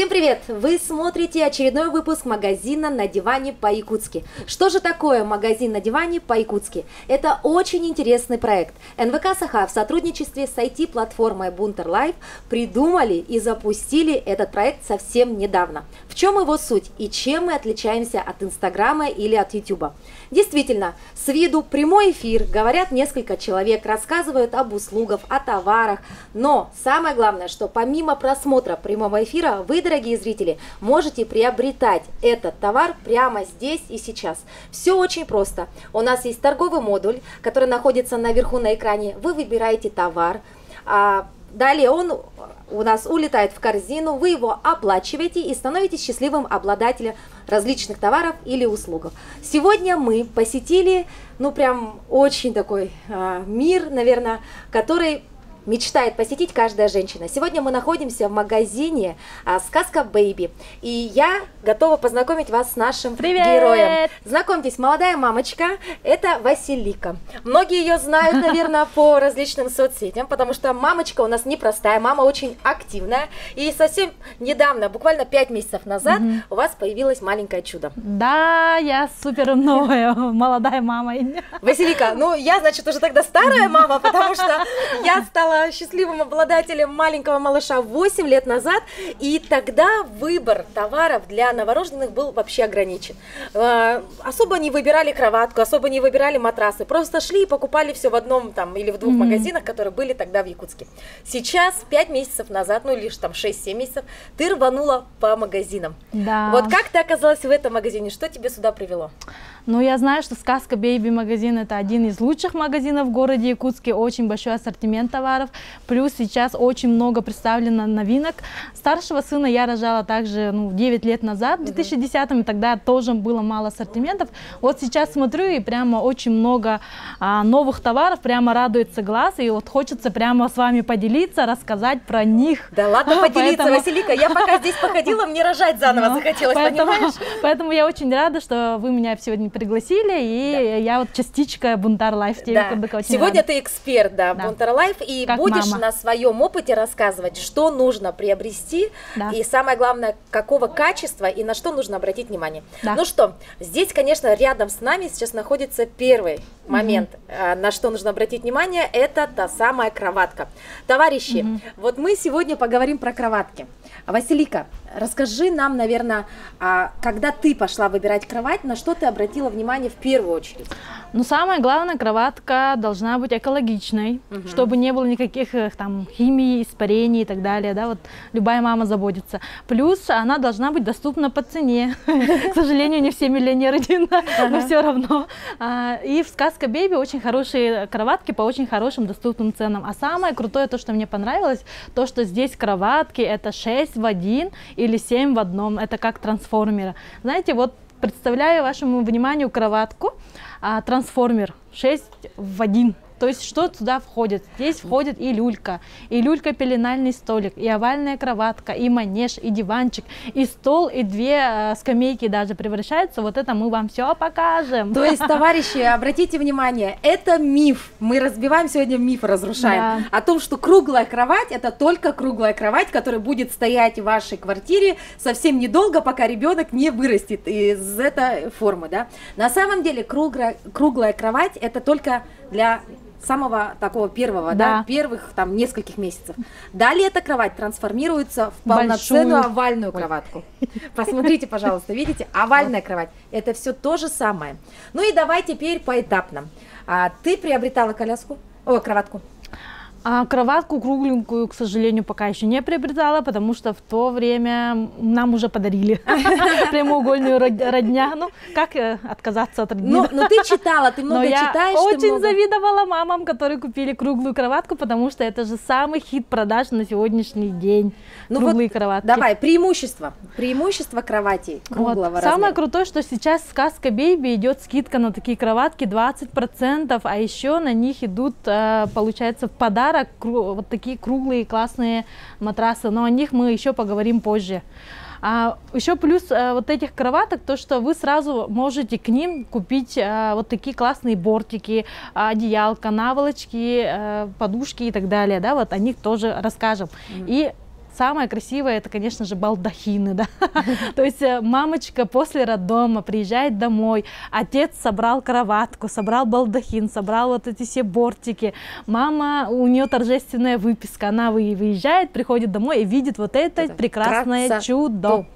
Всем привет! Вы смотрите очередной выпуск магазина на диване по-якутски. Что же такое магазин на диване по-якутски? Это очень интересный проект. НВК Саха в сотрудничестве с IT-платформой Bunter Life придумали и запустили этот проект совсем недавно. В чем его суть и чем мы отличаемся от Инстаграма или от Ютуба? Действительно, с виду прямой эфир, говорят несколько человек, рассказывают об услугах, о товарах, но самое главное, что помимо просмотра прямого эфира вы дорогие зрители, можете приобретать этот товар прямо здесь и сейчас. Все очень просто. У нас есть торговый модуль, который находится наверху на экране. Вы выбираете товар, а Далее он у нас улетает в корзину, вы его оплачиваете и становитесь счастливым обладателем различных товаров или услуг. Сегодня мы посетили, ну прям очень такой э, мир, наверное, который мечтает посетить каждая женщина. Сегодня мы находимся в магазине а, «Сказка Бэйби», и я готова познакомить вас с нашим Привет! героем. Знакомьтесь, молодая мамочка, это Василика. Многие ее знают, наверное, по различным соцсетям, потому что мамочка у нас непростая, мама очень активная, и совсем недавно, буквально 5 месяцев назад, у вас появилось маленькое чудо. Да, я супер новая молодая мама. Василика, ну я, значит, уже тогда старая мама, потому что я стала счастливым обладателем маленького малыша 8 лет назад, и тогда выбор товаров для новорожденных был вообще ограничен. А, особо не выбирали кроватку, особо не выбирали матрасы, просто шли и покупали все в одном там или в двух mm-hmm. магазинах, которые были тогда в Якутске. Сейчас, 5 месяцев назад, ну лишь там 6-7 месяцев, ты рванула по магазинам. Да. Вот как ты оказалась в этом магазине, что тебе сюда привело? Ну, я знаю, что сказка Baby магазин это один из лучших магазинов в городе Якутске, очень большой ассортимент товаров, плюс сейчас очень много представлено новинок. Старшего сына я рожала также ну, 9 лет назад, в 2010 и тогда тоже было мало ассортиментов. Вот сейчас смотрю и прямо очень много а, новых товаров, прямо радуется глаз, и вот хочется прямо с вами поделиться, рассказать про них. Да ладно поделиться, поэтому... Василика, я пока здесь походила, мне рожать заново ну, захотелось, поэтому, понимаешь? Поэтому я очень рада, что вы меня сегодня пригласили, и да. я вот частичка Бунтар Live. Да. Сегодня рада. ты эксперт, да, да. Бунтар Live, и как будешь мама. на своем опыте рассказывать, что нужно приобрести, да. и самое главное, какого качества и на что нужно обратить внимание. Да. Ну что, здесь, конечно, рядом с нами сейчас находится первый момент, угу. на что нужно обратить внимание, это та самая кроватка. Товарищи, угу. вот мы сегодня поговорим про кроватки. Василика, расскажи нам, наверное, а, когда ты пошла выбирать кровать, на что ты обратила внимание в первую очередь? Ну, самое главное, кроватка должна быть экологичной, угу. чтобы не было никаких э, там химии, испарений и так далее, да, вот любая мама заботится. Плюс она должна быть доступна по цене. К сожалению, не все миллионеры, но все равно. А, и в «Сказка Бэби» очень хорошие кроватки по очень хорошим доступным ценам. А самое крутое, то, что мне понравилось, то, что здесь кроватки, это 6 в 1 или 7 в одном, это как трансформеры. Знаете, вот представляю вашему вниманию кроватку, а, трансформер 6 в 1. То есть что туда входит? Здесь входит и люлька, и люлька-пеленальный столик, и овальная кроватка, и манеж, и диванчик, и стол, и две э, скамейки даже превращаются. Вот это мы вам все покажем. То есть, товарищи, обратите внимание, это миф. Мы разбиваем сегодня миф, разрушаем. Да. О том, что круглая кровать это только круглая кровать, которая будет стоять в вашей квартире совсем недолго, пока ребенок не вырастет из этой формы. Да? На самом деле круглая, круглая кровать это только для самого такого первого, да. да, первых там нескольких месяцев. Далее эта кровать трансформируется в полноценную Большую. овальную кроватку. Посмотрите, пожалуйста, видите, овальная кровать. Это все то же самое. Ну и давай теперь поэтапно. А, ты приобретала коляску, о, кроватку? А кроватку кругленькую, к сожалению, пока еще не приобретала, потому что в то время нам уже подарили прямоугольную родня. Ну, как э, отказаться от родни? Ну, но ты читала, ты много но читаешь. Я очень завидовала мамам, которые купили круглую кроватку, потому что это же самый хит продаж на сегодняшний день. Ну круглые кроватки. Давай, преимущество. Преимущество кровати круглого. Самое крутое, что сейчас сказка Бэйби идет скидка на такие кроватки 20%, а еще на них идут, э, получается, в подарок подарок вот такие круглые классные матрасы, но о них мы еще поговорим позже. А еще плюс а, вот этих кроваток, то, что вы сразу можете к ним купить а, вот такие классные бортики, одеялка, наволочки, а, подушки и так далее, да, вот о них тоже расскажем. Mm -hmm. И самое красивое, это, конечно же, балдахины, да. То есть э, мамочка после роддома приезжает домой, отец собрал кроватку, собрал балдахин, собрал вот эти все бортики. Мама, у нее торжественная выписка, она выезжает, приходит домой и видит вот это, прекрасное чудо.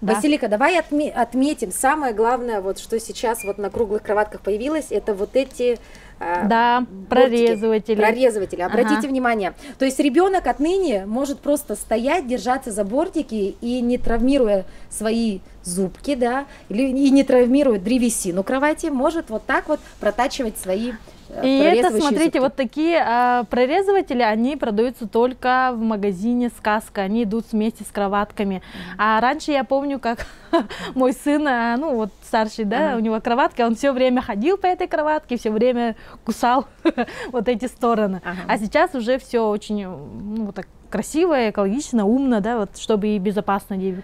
Да. Василика, давай отме отметим самое главное, вот что сейчас вот на круглых кроватках появилось, это вот эти а, да, прорезыватели. Прорезыватели. Обратите ага. внимание. То есть ребенок отныне может просто стоять, держаться за бортики и не травмируя свои зубки, да, или и не травмируя древесину кровати, может вот так вот протачивать свои Э, и это, смотрите, вот такие а, прорезыватели, они продаются только в магазине «Сказка», они идут вместе с кроватками. Mm-hmm. А раньше я помню, как мой сын, а, ну вот старший, да, mm-hmm. у него кроватка, он все время ходил по этой кроватке, все время кусал вот эти стороны. Uh-huh. А сейчас уже все очень, ну, так красиво, экологично, умно, да, вот, чтобы и безопасно дети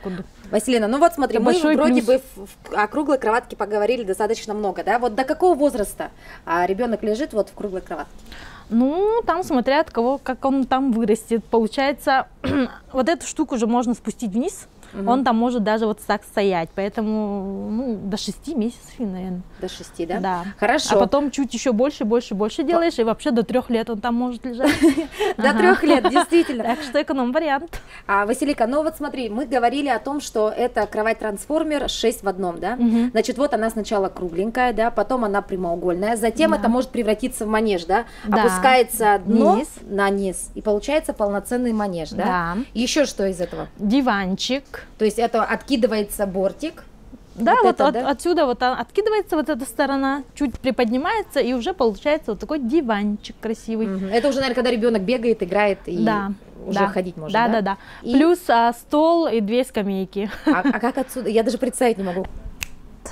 Василина, ну вот смотри, Это мы вроде плюс. бы в, в, о круглой кроватке поговорили достаточно много, да? Вот до какого возраста а, ребенок лежит вот в круглой кроватке? Ну, там смотря от кого, как он там вырастет. Получается, вот эту штуку уже можно спустить вниз, Угу. Он там может даже вот так стоять, поэтому ну, до 6 месяцев, наверное. До 6, да? Да. Хорошо. А потом чуть еще больше, больше, больше делаешь, и вообще до трех лет он там может лежать. До трех лет, действительно. Так что эконом-вариант. А, Василика, ну вот смотри, мы говорили о том, что это кровать-трансформер 6 в одном, да? Значит, вот она сначала кругленькая, да, потом она прямоугольная, затем это может превратиться в манеж, да? Опускается дно на низ, и получается полноценный манеж, да? Да. Еще что из этого? Диванчик. То есть это откидывается бортик. Да, вот, вот это, от, да? отсюда вот откидывается вот эта сторона, чуть приподнимается, и уже получается вот такой диванчик красивый. Угу. Это уже, наверное, когда ребенок бегает, играет и да, уже да, ходить может. Да, да, да. да. И... Плюс а, стол и две скамейки. А, а как отсюда? Я даже представить не могу.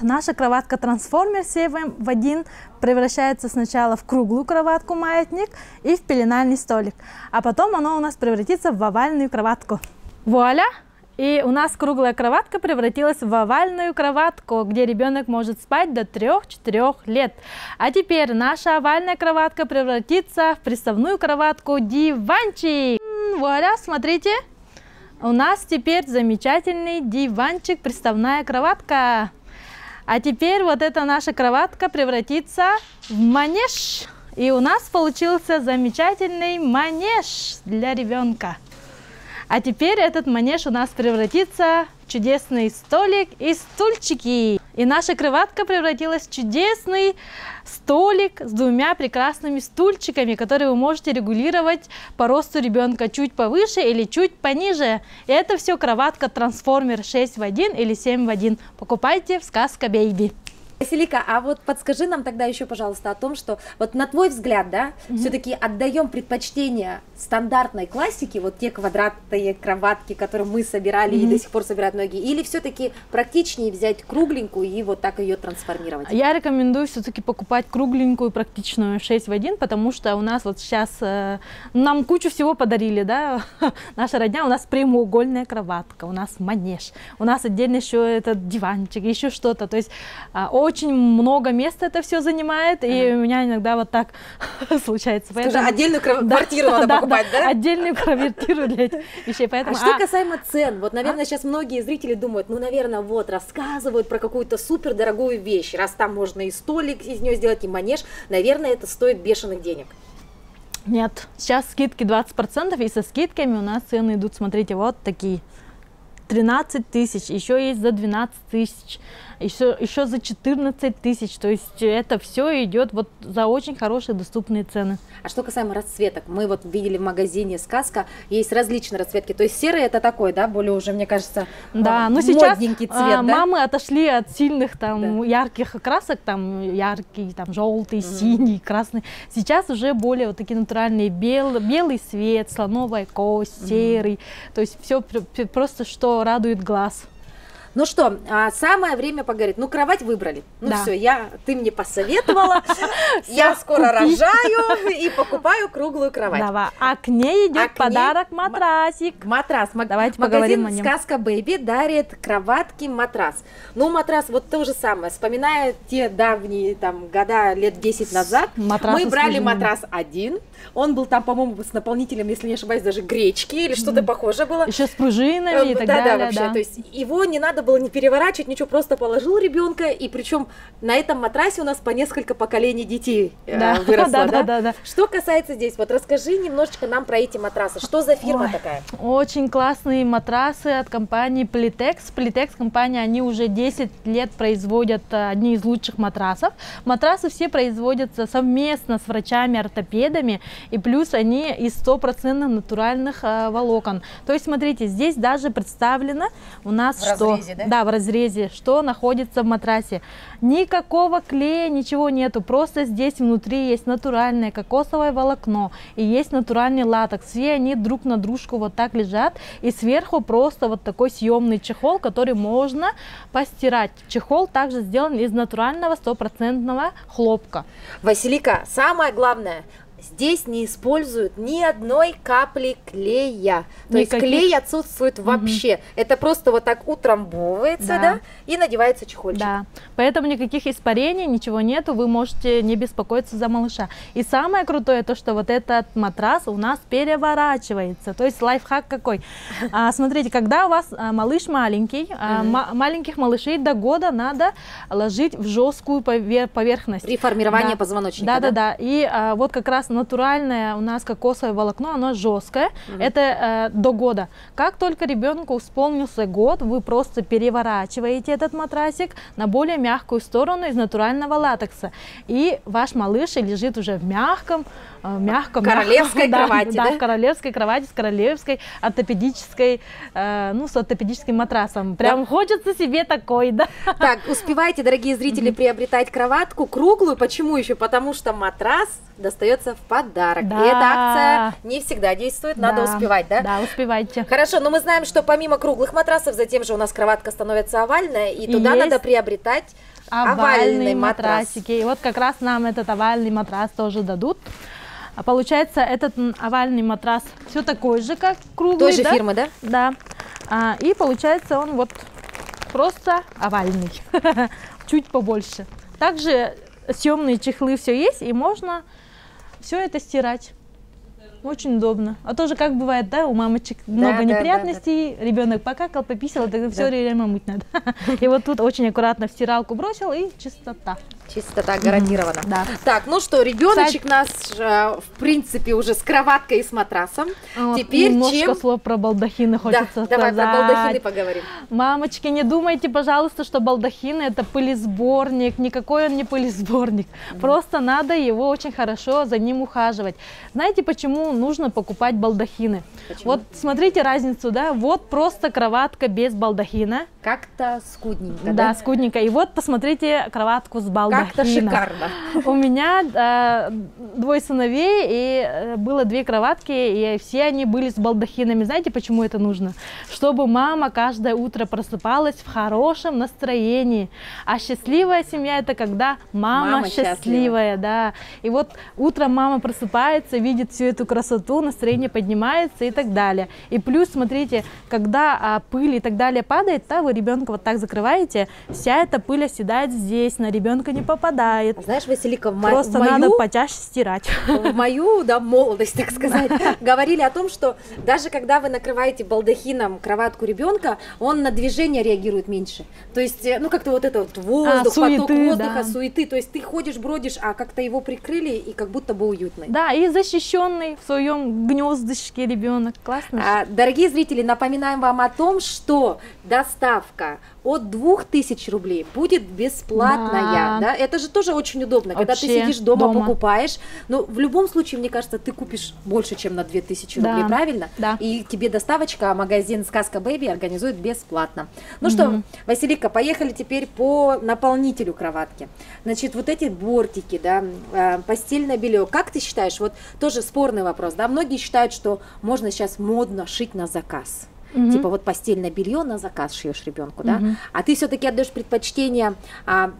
Наша кроватка трансформер 7 в 1 превращается сначала в круглую кроватку маятник и в пеленальный столик, а потом оно у нас превратится в овальную кроватку. Вуаля! И у нас круглая кроватка превратилась в овальную кроватку, где ребенок может спать до 3-4 лет. А теперь наша овальная кроватка превратится в приставную кроватку диванчик. Вуаля, смотрите. У нас теперь замечательный диванчик, приставная кроватка. А теперь вот эта наша кроватка превратится в манеж. И у нас получился замечательный манеж для ребенка. А теперь этот манеж у нас превратится в чудесный столик и стульчики. И наша кроватка превратилась в чудесный столик с двумя прекрасными стульчиками, которые вы можете регулировать по росту ребенка чуть повыше или чуть пониже. И это все кроватка трансформер 6 в 1 или 7 в 1. Покупайте в Сказка Бейби. Василика, а вот подскажи нам тогда еще, пожалуйста, о том, что вот на твой взгляд, да, mm-hmm. все-таки отдаем предпочтение стандартной классике, вот те квадратные кроватки, которые мы собирали mm-hmm. и до сих пор собирают многие, или все-таки практичнее взять кругленькую и вот так ее трансформировать? Я рекомендую все-таки покупать кругленькую, практичную 6 в 1, потому что у нас вот сейчас э, нам кучу всего подарили, да, наша родня, у нас прямоугольная кроватка, у нас манеж, у нас отдельно еще этот диванчик, еще что-то, то есть э, очень много места это все занимает, ага. и у меня иногда вот так случается. Скажи, Поэтому... отдельную квартиру да, надо да, покупать, да? да? Отдельную квартиру для вещей. Поэтому... А, а что касаемо цен, вот, наверное, а? сейчас многие зрители думают, ну, наверное, вот, рассказывают про какую-то супер дорогую вещь, раз там можно и столик из нее сделать, и манеж, наверное, это стоит бешеных денег. Нет, сейчас скидки 20%, и со скидками у нас цены идут, смотрите, вот такие. 13 тысяч, еще есть за 12 тысяч еще, еще за 14 тысяч. То есть это все идет вот за очень хорошие доступные цены. А что касаемо расцветок, мы вот видели в магазине «Сказка», есть различные расцветки. То есть серый это такой, да, более уже, мне кажется, да, ну сейчас цвет, а, да? мамы отошли от сильных там да. ярких красок, там яркий, там желтый, угу. синий, красный. Сейчас уже более вот такие натуральные бел, белый свет, слоновая кость, серый. Угу. То есть все просто, что радует глаз. Ну что, а, самое время поговорить. Ну, кровать выбрали. Ну Да. все, я, ты мне посоветовала. Я скоро рожаю и покупаю круглую кровать. Давай. А к ней идет А подарок ма- матрасик. Матрас. Давайте поговорим о нем. Сказка Бэйби дарит кроватки матрас. Ну, матрас вот то же самое. Вспоминая те давние там года лет 10 назад, мы брали матрас один. Он был там, по-моему, с наполнителем, если не ошибаюсь, даже гречки или что-то похожее было. Еще с пружинами и Э, так да, далее. да, вообще. То есть его не надо было не переворачивать, ничего, просто положил ребенка, и причем на этом матрасе у нас по несколько поколений детей э, Да, выросло, да, да? да, да, да. Что касается здесь, вот расскажи немножечко нам про эти матрасы. Что за фирма Ой. такая? Очень классные матрасы от компании Plitex. Plitex компания, они уже 10 лет производят э, одни из лучших матрасов. Матрасы все производятся совместно с врачами-ортопедами, и плюс они из 100% натуральных э, волокон. То есть, смотрите, здесь даже представлено у нас В что? разрезе, да? Да, в разрезе, что находится в матрасе. Никакого клея, ничего нету, просто здесь внутри есть натуральное кокосовое волокно и есть натуральный латекс. Все они друг на дружку вот так лежат, и сверху просто вот такой съемный чехол, который можно постирать. Чехол также сделан из натурального стопроцентного хлопка. Василика, самое главное, здесь не используют ни одной капли клея. То есть Никаких. клей отсутствует вообще. Это просто вот так утрамбовывается, да, Да. и надевается чехольчик. Да, поэтому никаких испарений, ничего нету, вы можете не беспокоиться за малыша. И самое крутое то, что вот этот матрас у нас переворачивается, то есть лайфхак какой. А, смотрите, когда у вас а, малыш маленький, а, ма- маленьких малышей до года надо ложить в жесткую пове- поверхность. При формировании Да. позвоночника. Да, да, да. И а, вот как раз натуральное у нас кокосовое волокно, оно жесткое. Это э, до года. Как только ребенку исполнился год, вы просто переворачиваете этот матрасик на более мягкую сторону из натурального латекса. И ваш малыш лежит уже в мягком, э, мягком Королевской да, кровати, да, да? в королевской кровати с королевской ортопедической, э, ну, с ортопедическим матрасом. Прям хочется себе такой, да. Так, успевайте, дорогие зрители, приобретать кроватку круглую. Почему еще? Потому что матрас достается в подарок. Да. И эта акция не всегда действует, надо Да, успевать, да? Да, успевайте. Хорошо, но мы знаем, что помимо круглых матрасов, затем же у нас кроватка становится овальная, и, И туда есть надо приобретать овальные матрас. матрасики. И вот как раз нам этот овальный матрас тоже дадут. А Получается, этот овальный матрас все такой же, как круглый, Той же да? фирмы, да? Да. А, и получается он вот просто овальный, чуть побольше. Также съемные чехлы все есть, и можно все это стирать. Очень удобно. А тоже как бывает, да, у мамочек много да, да, неприятностей, ребенок покакал, пописал, тогда все время мыть надо. И вот тут очень аккуратно в стиралку бросил и чистота. Чистота гарантирована. Да. Так, ну что, ребеночек наш, э, в принципе, уже с кроваткой и с матрасом. Вот Теперь немножко чем... слов про балдахины Да, хочется давай про сказать. балдахины поговорим. Мамочки, не думайте, пожалуйста, что балдахины это пылесборник. Никакой он не пылесборник. Просто надо его очень хорошо за ним ухаживать. Знаете, почему нужно покупать балдахины? Почему? Вот смотрите разницу, да? Вот просто кроватка без балдахина. Как-то скудненько, Да, да? скудненько. И вот посмотрите кроватку с балдахином. Как-то шикарно. У меня э, двое сыновей, и э, было две кроватки, и все они были с балдахинами. Знаете, почему это нужно? Чтобы мама каждое утро просыпалась в хорошем настроении. А счастливая семья это когда мама, Мама счастливая, счастлива. да. И вот утром мама просыпается, видит всю эту красоту, настроение поднимается и так далее. И плюс, смотрите, когда а, пыль и так далее падает, да, вы ребенка вот так закрываете, вся эта пыль оседает здесь, на ребенка не попадает. Знаешь, Василика, в, мо- Просто в мою, надо почаще стирать. в мою да, молодость, так сказать, говорили о том, что даже когда вы накрываете балдахином кроватку ребенка, он на движение реагирует меньше. То есть, э, ну, как-то вот это вот воздух, поток суеты, воздуха, да. суеты. То есть ты ходишь, бродишь, а как-то его прикрыли и как будто бы уютно. Да, и защищенный в своем гнездышке ребенок. Классно. А, Дорогие зрители, напоминаем вам о том, что доставка от 2000 рублей будет бесплатная. Да. Да. Это же тоже очень удобно, когда ты Вообще, сидишь дома, дома. покупаешь. Но в любом случае, мне кажется, ты купишь больше, чем на 2000 Да. рублей, правильно? Да. И тебе доставочка, а магазин Сказка Бэби организует бесплатно. Ну что, Василика, поехали теперь по наполнителю кроватки. Значит, вот эти бортики, да, э, постельное белье. Как ты считаешь, вот тоже спорный вопрос, да, многие считают, что можно сейчас модно шить на заказ. Угу. типа вот постельное белье на заказ шьешь ребенку, да, угу. а ты все-таки отдаешь предпочтение а,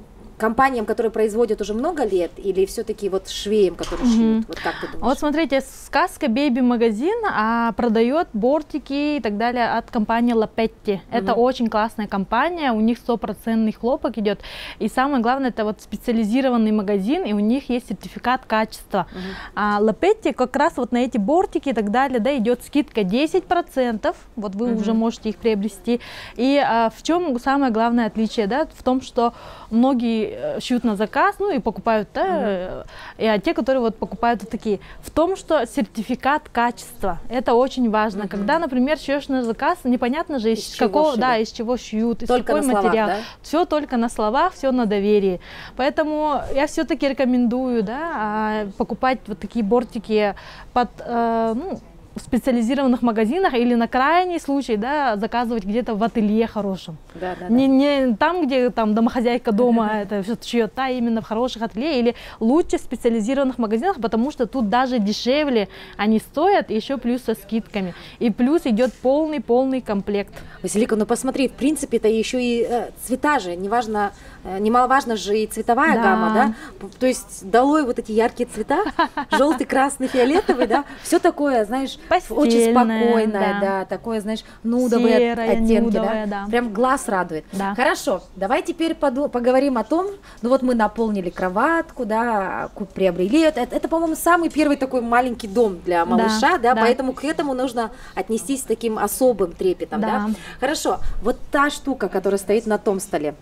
компаниям, которые производят уже много лет, или все-таки вот швеям, которые mm-hmm. шьют? Вот как ты думаешь? Вот смотрите, сказка Baby магазин а, продает бортики и так далее от компании Лапетти. Mm-hmm. Это очень классная компания, у них стопроцентный хлопок идет. И самое главное, это вот специализированный магазин, и у них есть сертификат качества. Mm-hmm. А Лапетти как раз вот на эти бортики и так далее, да, идет скидка 10%, вот вы mm-hmm. уже можете их приобрести. И а, в чем самое главное отличие, да, в том, что многие Э, шьют на заказ, ну и покупают, да, mm-hmm. и, а те, которые вот покупают вот такие. В том, что сертификат качества, это очень важно. Mm-hmm. Когда, например, шьешь на заказ, непонятно же, из, из какого, да, из чего шьют, из только какой материал. Словах, да? Все только на словах, все на доверии. Поэтому я все-таки рекомендую, да, а, покупать вот такие бортики под, э, ну, в специализированных магазинах или на крайний случай, да, заказывать где-то в ателье хорошем. Да, да, не, не там, где там домохозяйка дома это все шьет, а именно в хороших ателье или лучше в специализированных магазинах, потому что тут даже дешевле они стоят, еще плюс со скидками. И плюс идет полный-полный комплект. Василика, ну посмотри, в принципе, это еще и э, цвета же, неважно, немаловажно же и цветовая да. гамма, да? То есть долой вот эти яркие цвета, желтый, красный, фиолетовый, да, все такое, знаешь, очень спокойное, да. да, такое, знаешь, нудовые Серая, оттенки, нудовая, да? да, прям глаз радует. Да. Хорошо, давай теперь поговорим о том, ну вот мы наполнили кроватку, да, приобрели, это, это, это по-моему, самый первый такой маленький дом для малыша, да, да, да, поэтому к этому нужно отнестись с таким особым трепетом, да. да. Хорошо, вот та штука, которая стоит на том столе,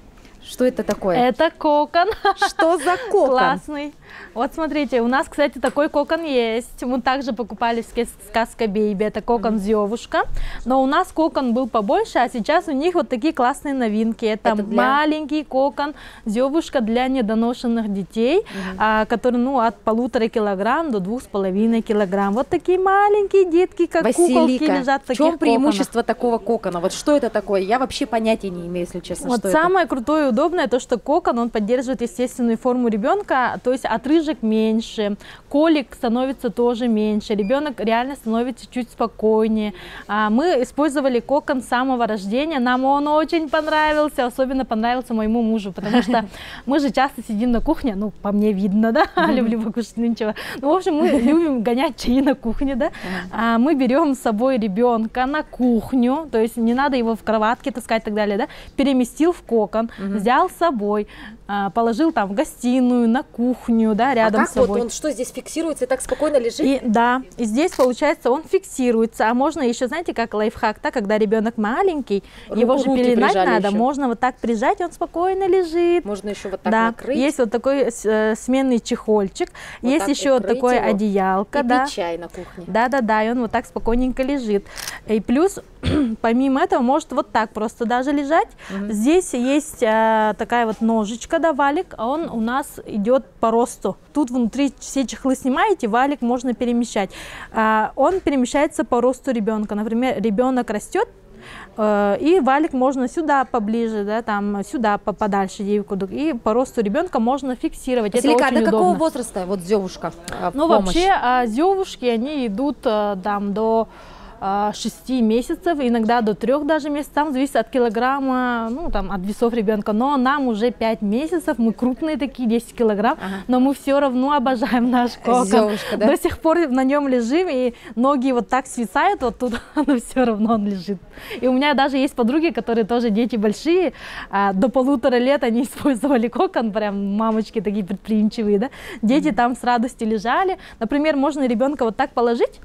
что это такое? Это кокон. Что за кокон? Классный. Вот смотрите, у нас, кстати, такой кокон есть. Мы также покупали в сказка Бейби. Это кокон. Зевушка. Но у нас кокон был побольше, а сейчас у них вот такие классные новинки. Это, Это для... маленький кокон Зевушка для недоношенных детей, mm-hmm. а, который ну, от полутора килограмм до двух с половиной килограмм. Вот такие маленькие детки, как Василика, куколки лежат в таких чем преимущество такого кокона? Вот что это такое? Я вообще понятия не имею, если честно. Вот самое это. крутое и удобное то, что кокон, он поддерживает естественную форму ребенка, то есть отрыжек меньше, колик становится тоже меньше, ребенок реально становится чуть спокойнее. А мы использовали кокон с самого рождения, нам он очень понравился, особенно понравился моему мужу, потому что мы же часто сидим на кухне, ну, по мне видно, да, люблю покушать ничего. Ну, в общем, мы любим гонять чаи на кухне, да. А мы берем с собой ребенка на кухню, то есть не надо его в кроватке таскать и так далее, да, переместил в кокон, взял с собой, положил там в гостиную, на кухню, да, рядом а как с собой. Вот он что здесь фиксируется и так спокойно лежит? И, да, и здесь получается он фиксируется, а можно еще, знаете, как лайфхак, да, когда ребенок маленький, Ру- его же пеленать надо, еще. можно вот так прижать, он спокойно лежит. Можно еще вот так да. накрыть. Есть вот такой э, сменный чехольчик, вот есть еще вот такое его. одеялко, и да. чай на кухне. Да, да, да, и он вот так спокойненько лежит. И плюс помимо этого может вот так просто даже лежать. Угу. Здесь есть а, такая вот ножичка, да, валик, а он у нас идет по росту. Тут внутри все чехлы снимаете, валик можно перемещать. А, он перемещается по росту ребенка. Например, ребенок растет, э, и валик можно сюда поближе, да, там сюда подальше девку, и по росту ребенка можно фиксировать. Василика, Это до какого возраста вот зевушка? Ну вообще а, зевушки они идут а, там до 6 а, месяцев, иногда до 3 даже месяцев, там зависит от килограмма, ну там от весов ребенка, но нам уже 5 месяцев, мы крупные такие, 10 килограмм, ага. но мы все равно обожаем наш кокон. Да? До сих пор на нем лежим, и ноги вот так свисают, вот тут, но все равно он лежит. И у меня даже есть подруги, которые тоже дети большие, а, до полутора лет они использовали кокон, прям мамочки такие предприимчивые, да, дети mm-hmm. там с радостью лежали, например, можно ребенка вот так положить,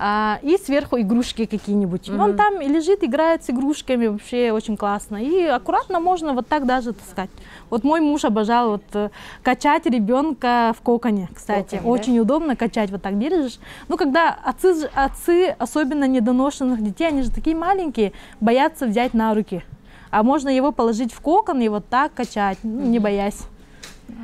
а, и сверху игрушки какие-нибудь. Mm-hmm. Он там лежит, играет с игрушками, вообще очень классно. И аккуратно можно вот так даже таскать. Вот мой муж обожал вот э, качать ребенка в коконе, кстати. Кокон, очень да? удобно качать, вот так держишь. Ну, когда отцы, отцы, особенно недоношенных детей, они же такие маленькие, боятся взять на руки. А можно его положить в кокон и вот так качать, ну, не боясь.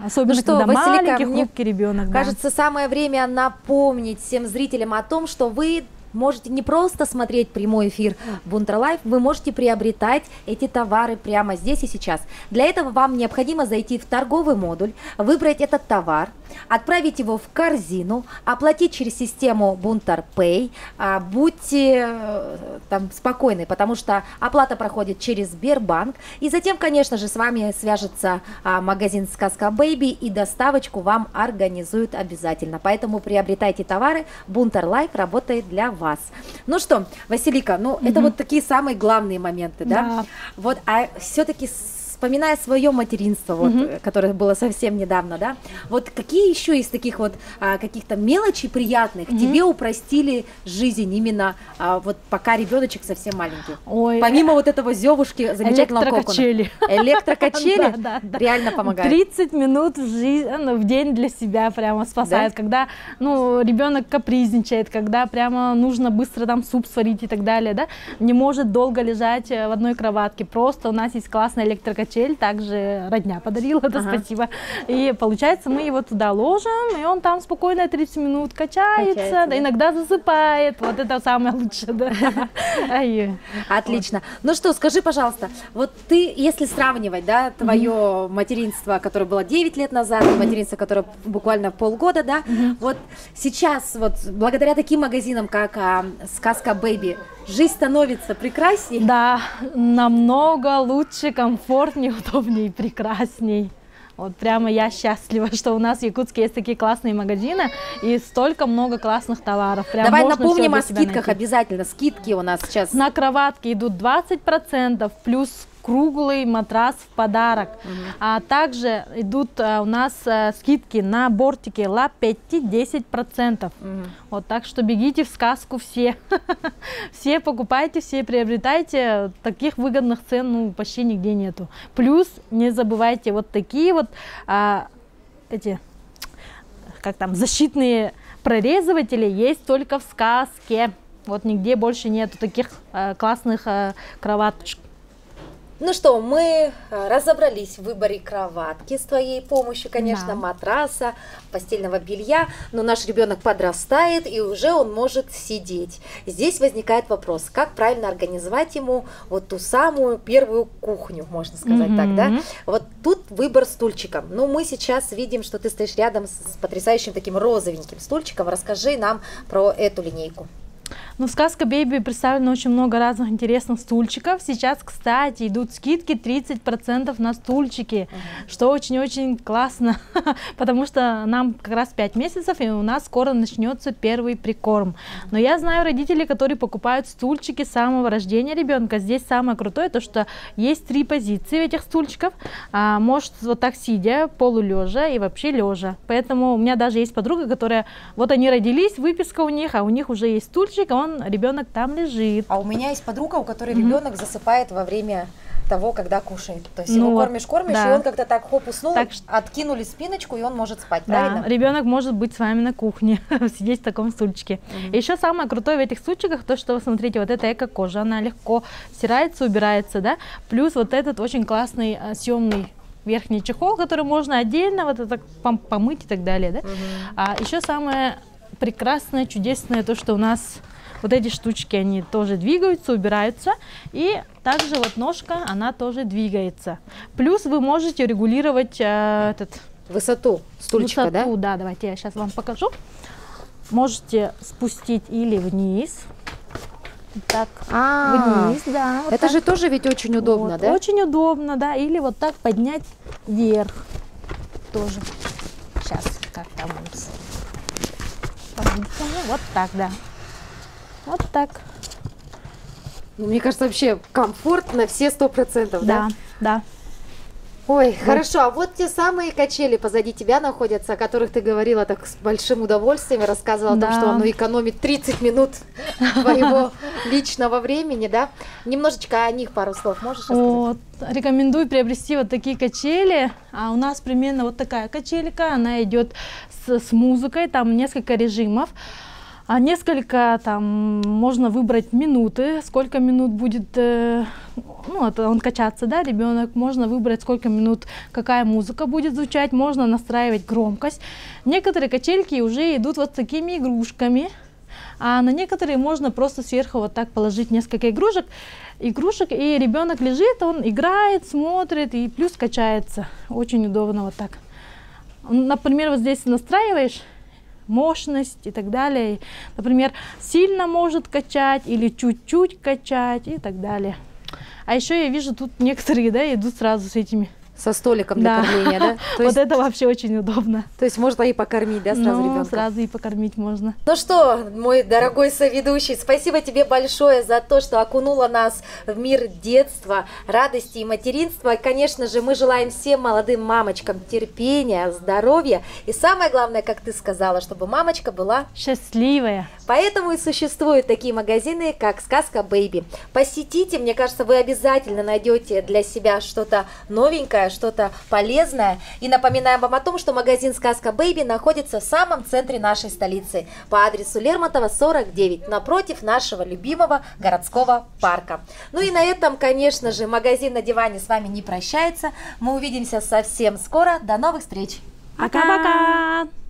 Особенно, ну что, когда Василика, маленький, хрупкий ребенок. Кажется, да. самое время напомнить всем зрителям о том, что вы можете не просто смотреть прямой эфир Бунтер Live, вы можете приобретать эти товары прямо здесь и сейчас. Для этого вам необходимо зайти в торговый модуль, выбрать этот товар, отправить его в корзину, оплатить через систему Бунтер Pay. А, будьте э, там спокойны, потому что оплата проходит через Сбербанк. И затем, конечно же, с вами свяжется а, магазин Сказка Baby и доставочку вам организуют обязательно. Поэтому приобретайте товары. Бунтер Live работает для вас. Ну что, Василика, ну mm это вот такие самые главные моменты, да? Да. Вот, а все-таки вспоминая свое материнство, вот, э, которое было совсем недавно, да, вот какие еще из таких вот а, каких-то мелочей приятных Мгм. тебе упростили жизнь именно а, вот пока ребеночек совсем маленький? Ой, Помимо вот этого зевушки замечательного кокона. электрокачели. Электрокачели да, да. реально помогают. 30 минут в, ну, в день для себя прямо спасает, когда ну, ребенок капризничает, когда прямо нужно быстро там суп сварить и так далее, да, не может долго лежать э, в одной кроватке. Просто у нас есть классная электрокачель, также родня подарила, да, Ага. спасибо. И получается, мы его туда ложим, и он там спокойно 30 минут качается, Качается, да, да. иногда засыпает. Вот это самое лучшее, да. Отлично. Ну что, скажи, пожалуйста, вот ты, если сравнивать, да, твое материнство, которое было 9 лет назад, материнство, которое буквально полгода, да, вот сейчас, вот благодаря таким магазинам, как а, Сказка Бэйби, жизнь становится прекрасней. Да, намного лучше, комфортнее, удобнее и прекрасней. Вот прямо я счастлива, что у нас в Якутске есть такие классные магазины и столько много классных товаров. Прям Давай напомним о скидках найти. обязательно. Скидки у нас сейчас. На кроватке идут 20% плюс круглый матрас в подарок. А также идут а, у нас а, скидки на бортики Ла Петти 10%. Мгм. Вот так что бегите в сказку все. все покупайте, все приобретайте. Таких выгодных цен ну, почти нигде нету. Плюс не забывайте вот такие вот а, эти как там защитные прорезыватели есть только в сказке. Вот нигде больше нету таких а, классных а, кроваточек. Ну что, мы э, разобрались в выборе кроватки с твоей помощью, конечно, Да. матраса, постельного белья, но наш ребенок подрастает и уже он может сидеть. Здесь возникает вопрос, как правильно организовать ему вот ту самую первую кухню, можно сказать так, да? Вот тут выбор стульчиком. Ну, мы сейчас видим, что ты стоишь рядом с потрясающим таким розовеньким стульчиком. Расскажи нам про эту линейку. Ну, в сказка Бэйби представлено очень много разных интересных стульчиков. Сейчас, кстати, идут скидки 30% на стульчики, что очень-очень классно, потому что нам как раз 5 месяцев, и у нас скоро начнется первый прикорм. Но я знаю родителей, которые покупают стульчики с самого рождения ребенка. Здесь самое крутое, то что есть три позиции этих стульчиков. А, может вот так сидя, полулежа и вообще лежа. Поэтому у меня даже есть подруга, которая, вот они родились, выписка у них, а у них уже есть стульчик, а он, ребенок там лежит. А у меня есть подруга, у которой Мгм. ребенок засыпает во время того, когда кушает. То есть Ну его кормишь, кормишь, да. и он как-то так хоп уснул, Так откинули спиночку, и он может спать, Да, правильно? ребенок может быть с вами на кухне, сидеть в таком стульчике. Мгм. Еще самое крутое в этих стульчиках, то, что, смотрите, вот эта эко-кожа, она легко стирается, убирается, да, плюс вот этот очень классный а, съемный верхний чехол, который можно отдельно вот это пом- помыть и так далее, да. Мгм. А еще самое прекрасное, чудесное, то, что у нас вот эти штучки, они тоже двигаются, убираются. И также вот ножка, она тоже двигается. Плюс вы можете регулировать э, этот Высоту стульчика, да? высоту, да? Давайте я сейчас вам покажу. Можете спустить или вниз. Так, А, вниз, да. вот это так. же тоже ведь очень удобно, Вот, да? Очень удобно, да. Или вот так поднять вверх. Тоже. Сейчас, как там у нас. По-быстрому. Вот так, да. Вот так. Ну, мне кажется, вообще комфорт на все сто процентов, да? Да, да. Ой, хорошо, а вот те самые качели позади тебя находятся, о которых ты говорила так с большим удовольствием рассказывала о том, Да. что оно экономит 30 минут твоего личного времени, да? Немножечко о них пару слов можешь рассказать? Вот. Рекомендую приобрести вот такие качели. А у нас примерно вот такая качелька. Она идет с, с музыкой, там несколько режимов. А несколько там можно выбрать минуты, сколько минут будет, э, ну, это он качаться, да, ребенок. Можно выбрать, сколько минут, какая музыка будет звучать. Можно настраивать громкость. Некоторые качельки уже идут вот с такими игрушками. а на некоторые можно просто сверху вот так положить несколько игрушек, игрушек, и ребенок лежит, он играет, смотрит и плюс качается. Очень удобно вот так. Например, вот здесь настраиваешь мощность и так далее. Например, сильно может качать или чуть-чуть качать и так далее. А еще я вижу тут некоторые, да, идут сразу с этими со столиком для Да. кормления, да? То вот есть, это вообще очень удобно. то есть можно и покормить, да, сразу Ну, ребенка? сразу и покормить можно. Ну что, мой дорогой соведущий, спасибо тебе большое за то, что окунула нас в мир детства, радости и материнства. И, конечно же, мы желаем всем молодым мамочкам терпения, здоровья и самое главное, как ты сказала, чтобы мамочка была Счастливая. Поэтому и существуют такие магазины, как Сказка Baby. Посетите, мне кажется, вы обязательно найдете для себя что-то новенькое, что-то полезное. И напоминаем вам о том, что магазин Сказка Baby находится в самом центре нашей столицы по адресу Лермонтова 49, напротив нашего любимого городского парка. Ну и на этом, конечно же, магазин на диване с вами не прощается. Мы увидимся совсем скоро. До новых встреч! Пока-пока!